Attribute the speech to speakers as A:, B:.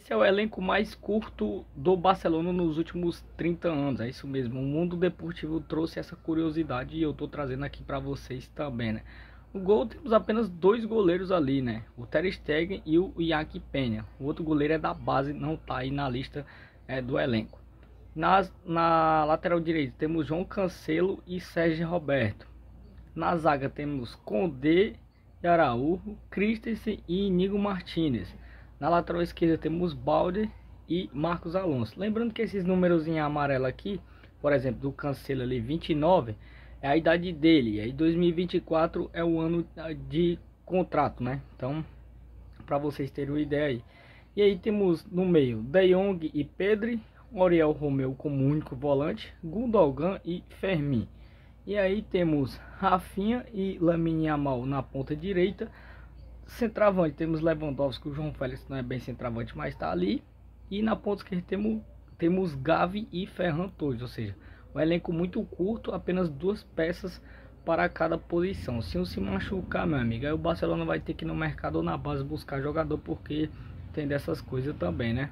A: Esse é o elenco mais curto do Barcelona nos últimos 30 anos, é isso mesmo. O mundo deportivo trouxe essa curiosidade e eu tô trazendo aqui para vocês também, né? O gol temos apenas dois goleiros ali, né? O Ter Stegen e o Iaki Penha. O outro goleiro é da base, não tá aí na lista é, do elenco. Nas, na lateral direita temos João Cancelo e Sérgio Roberto. Na zaga temos Condé e Araújo, Christensen e Inigo Martinez. Na lateral esquerda temos Balde e Marcos Alonso. Lembrando que esses números em amarelo aqui, por exemplo, do Cancelo ali 29, é a idade dele. E aí 2024 é o ano de contrato, né? Então, para vocês terem uma ideia aí. E aí temos no meio De Jong e Pedri, Oriel Romeu como único volante, Gundogan e Fermin. E aí temos Rafinha e Lamine Yamal na ponta direita, Centravante temos Lewandowski, o João Félix não é bem centravante, mas está ali. E na ponta esquerda temos, temos Gavi e Ferran Torres, ou seja, um elenco muito curto, apenas duas peças para cada posição. Se um se machucar, meu amigo, aí o Barcelona vai ter que ir no mercado ou na base buscar jogador, porque tem dessas coisas também, né?